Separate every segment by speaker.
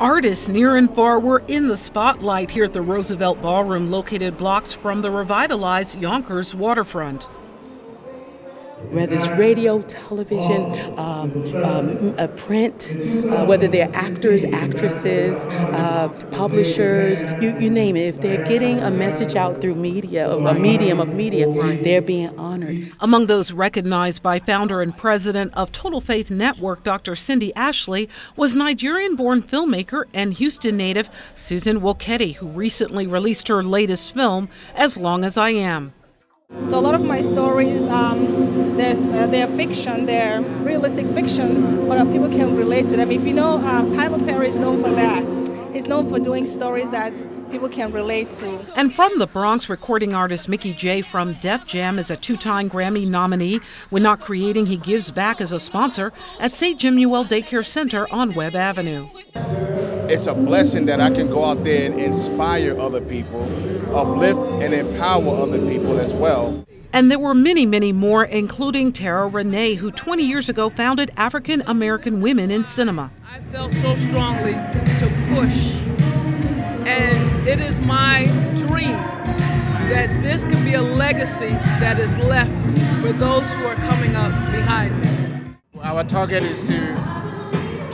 Speaker 1: Artists near and far were in the spotlight here at the Roosevelt Ballroom, located blocks from the revitalized Yonkers waterfront
Speaker 2: whether it's radio, television, um, um, uh, print, uh, whether they're actors, actresses, uh, publishers, you, you name it. If they're getting a message out through media, a medium of media, they're being honored.
Speaker 1: Among those recognized by founder and president of Total Faith Network, Dr. Cindy Ashley, was Nigerian born filmmaker and Houston native Susan Nwokedi, who recently released her latest film, As Long as I Am.
Speaker 3: So a lot of my stories, um, there's, uh, they're fiction, they're realistic fiction, but uh, people can relate to them. If you know, uh, Tyler Perry is known for that. He's known for doing stories that people can relate to.
Speaker 1: And from the Bronx, recording artist Mikey Jay from Def Jam is a two-time Grammy nominee. When not creating, he gives back as a sponsor at St. Jemuel Daycare Center on Webb Avenue.
Speaker 4: It's a blessing that I can go out there and inspire other people, uplift and empower other people as well.
Speaker 1: And there were many, many more, including Terra Renee, who 20 years ago founded African American Women in Cinema.
Speaker 5: I felt so strongly to push, and it is my dream that this can be a legacy that is left for those who are coming up behind me.
Speaker 6: Our target is to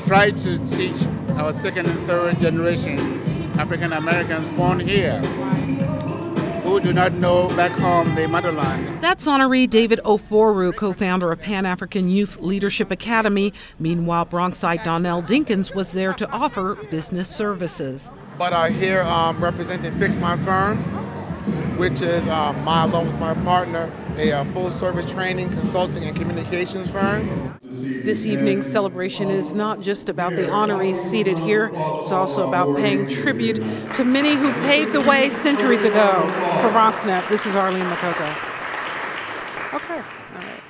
Speaker 6: try to teach our second and third generation African Americans born here who do not know back home their motherland.
Speaker 1: That's honoree David Ofori, co-founder of Pan African Youth Leadership Academy. Meanwhile, Bronxite Donel Dinkins was there to offer business services.
Speaker 7: But I here um, representing Fix My Firm, which is uh, my, along with my partner, a uh, full service training, consulting, and communications firm.
Speaker 1: This evening's celebration is not just about the honorees seated here, it's also about paying tribute to many who paved the way centuries ago. For BronxNet, this is Arlene Makoko. Okay, all right.